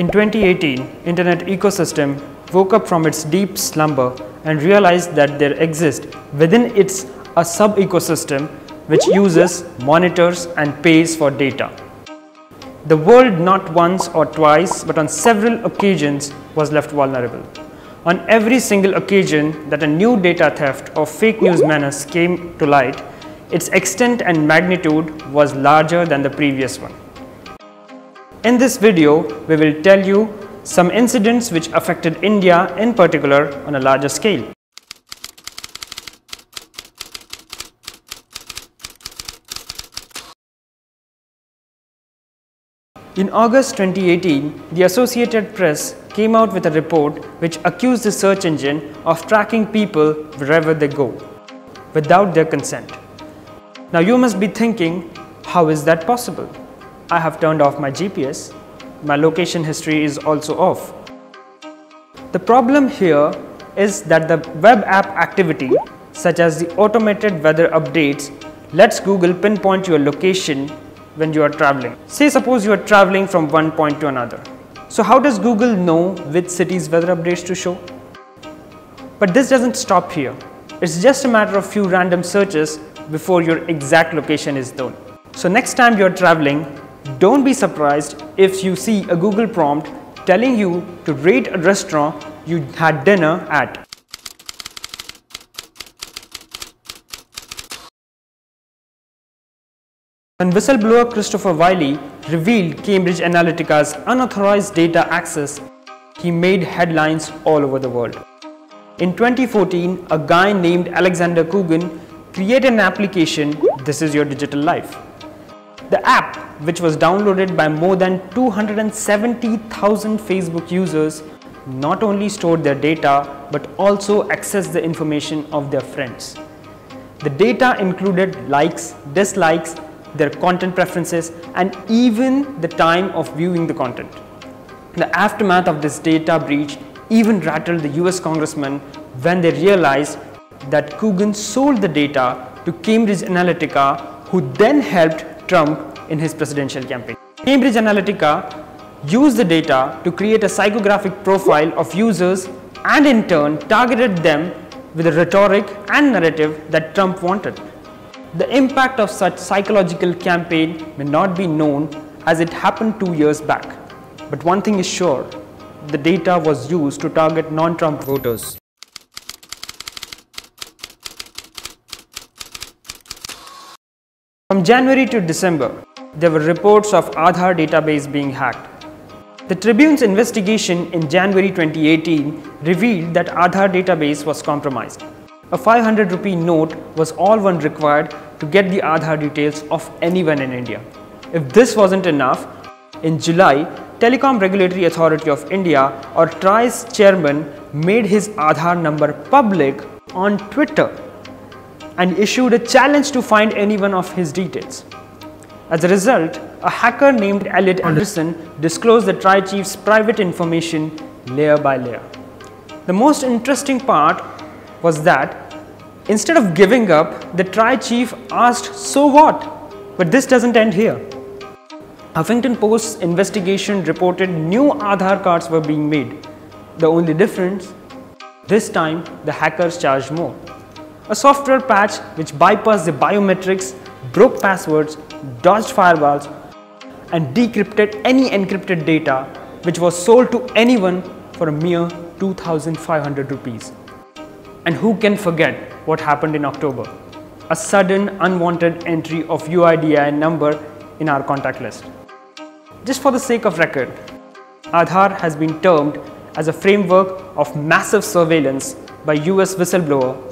In 2018, internet ecosystem woke up from its deep slumber and realized that there exists within its a sub-ecosystem which uses, monitors and pays for data. The world not once or twice but on several occasions was left vulnerable. On every single occasion that a new data theft or fake news menace came to light, its extent and magnitude was larger than the previous one. In this video, we will tell you some incidents which affected India in particular on a larger scale. In August 2018, the Associated Press came out with a report which accused the search engine of tracking people wherever they go without their consent. Now you must be thinking, how is that possible? I have turned off my GPS. My location history is also off. The problem here is that the web app activity such as the automated weather updates lets Google pinpoint your location when you are traveling. Say suppose you are traveling from one point to another. So how does Google know which city's weather updates to show? But this doesn't stop here. It's just a matter of few random searches before your exact location is known. So next time you're traveling, don't be surprised if you see a Google prompt telling you to rate a restaurant you had dinner at. When whistleblower Christopher Wylie revealed Cambridge Analytica's unauthorized data access, he made headlines all over the world. In 2014, a guy named Alexander Kogan created an application, This is Your Digital Life. The app, which was downloaded by more than 270,000 Facebook users, not only stored their data but also accessed the information of their friends. The data included likes, dislikes, their content preferences, and even the time of viewing the content. The aftermath of this data breach even rattled the US congressman when they realized that Kogan sold the data to Cambridge Analytica, who then helped Trump in his presidential campaign. Cambridge Analytica used the data to create a psychographic profile of users and in turn targeted them with a rhetoric and narrative that Trump wanted. The impact of such psychological campaign may not be known as it happened two years back. But one thing is sure, the data was used to target non-Trump voters. From January to December, there were reports of Aadhaar database being hacked. The Tribune's investigation in January 2018 revealed that Aadhaar database was compromised. A 500 rupee note was all one required to get the Aadhaar details of anyone in India. If this wasn't enough, in July, Telecom Regulatory Authority of India or TRAI's chairman made his Aadhaar number public on Twitter and issued a challenge to find any one of his details. As a result, a hacker named Elliot Alderson disclosed the TRAI-chief's private information layer by layer. The most interesting part was that instead of giving up, the TRAI-chief asked, so what? But this doesn't end here. Huffington Post's investigation reported new Aadhaar cards were being made. The only difference, this time the hackers charged more. A software patch which bypassed the biometrics, broke passwords, dodged firewalls and decrypted any encrypted data which was sold to anyone for a mere 2500 rupees. And who can forget what happened in October? A sudden unwanted entry of UIDAI number in our contact list. Just for the sake of record, Aadhaar has been termed as a framework of massive surveillance by US whistleblower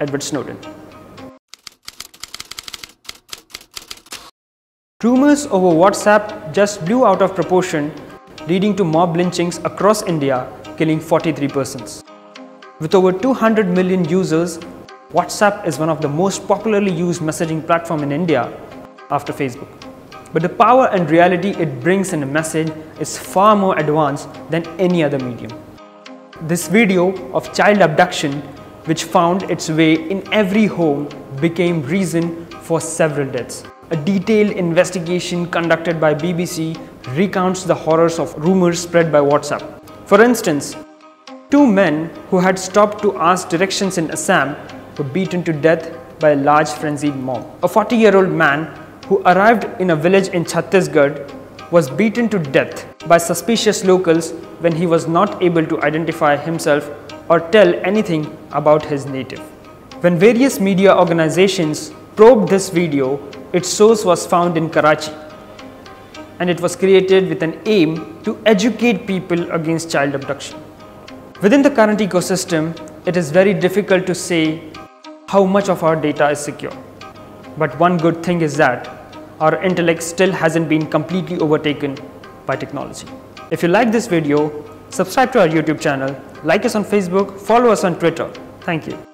Edward Snowden. Rumors over WhatsApp just blew out of proportion, leading to mob lynchings across India, killing 43 persons. With over 200 million users, WhatsApp is one of the most popularly used messaging platform in India after Facebook. But the power and reality it brings in a message is far more advanced than any other medium. This video of child abduction which found its way in every home became reason for several deaths. A detailed investigation conducted by BBC recounts the horrors of rumors spread by WhatsApp. For instance, two men who had stopped to ask directions in Assam were beaten to death by a large frenzied mob. A 40 year old man who arrived in a village in Chhattisgarh was beaten to death by suspicious locals when he was not able to identify himself or tell anything about his native. When various media organizations probed this video, its source was found in Karachi and it was created with an aim to educate people against child abduction. Within the current ecosystem, it is very difficult to say how much of our data is secure. But one good thing is that our intellect still hasn't been completely overtaken by technology. If you like this video, subscribe to our YouTube channel, like us on Facebook, follow us on Twitter. Thank you.